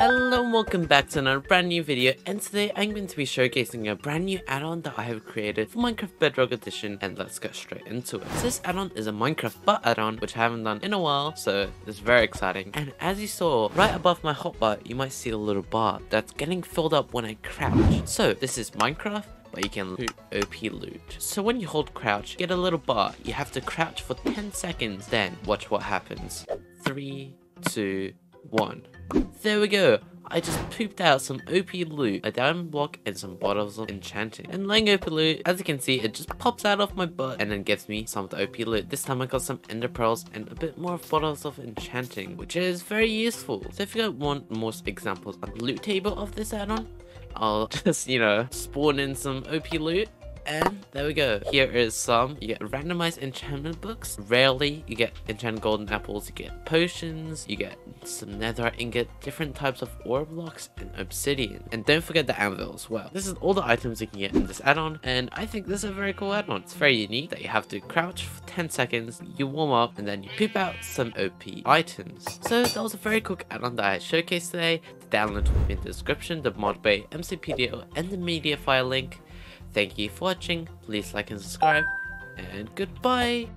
Hello and welcome back to another brand new video and today I'm going to be showcasing a brand new add-on that I have created for Minecraft Bedrock Edition and let's get straight into it. So this add-on is a Minecraft but add-on which I haven't done in a while so it's very exciting and as you saw right above my hotbar you might see a little bar that's getting filled up when I crouch. So this is Minecraft but you can loot OP loot. So when you hold crouch, get a little bar. You have to crouch for 10 seconds, then watch what happens. 3, 2, 1. There we go. I just pooped out some OP loot, a diamond block and some bottles of enchanting. And laying OP loot, as you can see, it just pops out of my butt and then gives me some of the OP loot. This time I got some ender pearls and a bit more bottles of enchanting, which is very useful. So if you want more examples on the loot table of this add-on, I'll just, you know, spawn in some OP loot and there we go. Here is some. You get randomized enchantment books. Rarely you get enchanted golden apples. You get potions. You get some netherite ingot, different types of ore blocks, and obsidian. And don't forget the anvil as well. This is all the items you can get in this add-on. And I think this is a very cool add-on. It's very unique that you have to crouch for 10 seconds, you warm up, and then you poop out some OP items. So that was a very quick add-on that I showcased today. The download will be in the description, the modbay, MCPEDL, and the MediaFire link. Thank you for watching, please like and subscribe, and goodbye!